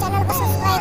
channelku subscribe